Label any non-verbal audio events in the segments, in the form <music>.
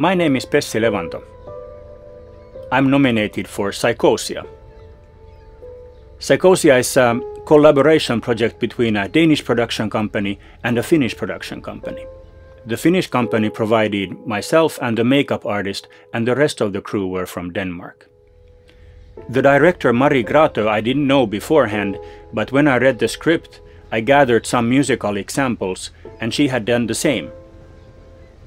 My name is Pessi Levanto. I'm nominated for Psychosia. Psychosia is a collaboration project between a Danish production company and a Finnish production company. The Finnish company provided myself and the makeup artist, and the rest of the crew were from Denmark. The director Marie Grahtø I didn't know beforehand, but when I read the script, I gathered some musical examples, and she had done the same.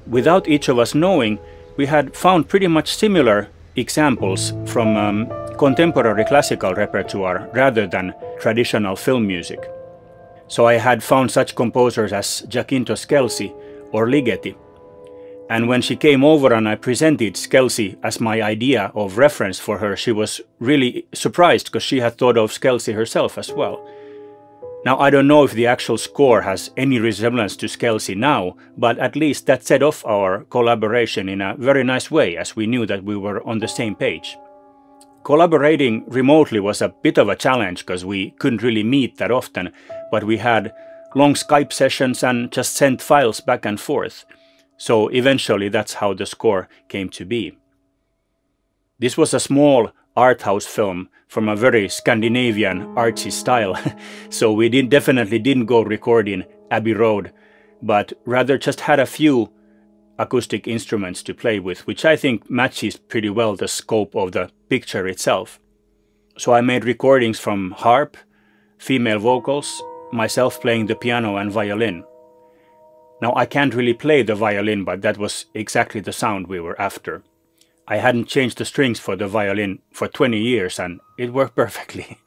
Without each of us knowing, we had found pretty much similar examples from um, contemporary classical repertoire rather than traditional film music. So I had found such composers as Giacinto Scelsi or Ligeti. And when she came over and I presented Scelsi as my idea of reference for her, she was really surprised because she had thought of Scelsi herself as well. Now, I don't know if the actual score has any resemblance to Scelsi now, but at least that set off our collaboration in a very nice way, as we knew that we were on the same page. Collaborating remotely was a bit of a challenge because we couldn't really meet that often, but we had long Skype sessions and just sent files back and forth. So eventually that's how the score came to be. This was a small art house film from a very Scandinavian artsy style. <laughs> so we did, definitely didn't go recording Abbey Road, but rather just had a few acoustic instruments to play with, which I think matches pretty well the scope of the picture itself. So I made recordings from harp, female vocals, myself playing the piano and violin. Now I can't really play the violin, but that was exactly the sound we were after. I hadn't changed the strings for the violin for 20 years and it worked <laughs> perfectly.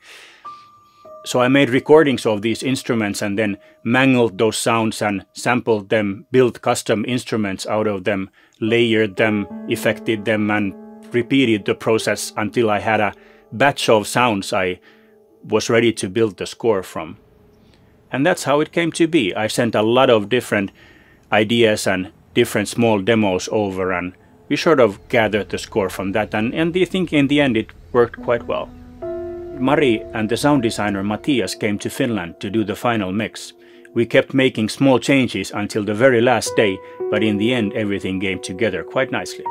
so I made recordings of these instruments and then mangled those sounds and sampled them, built custom instruments out of them, layered them, effected them and repeated the process until I had a batch of sounds I was ready to build the score from. And that's how it came to be. I sent a lot of different ideas and different small demos over and we sort of gathered the score from that, and, and I think in the end it worked quite well. Marie and the sound designer Matthias came to Finland to do the final mix. We kept making small changes until the very last day, but in the end everything came together quite nicely.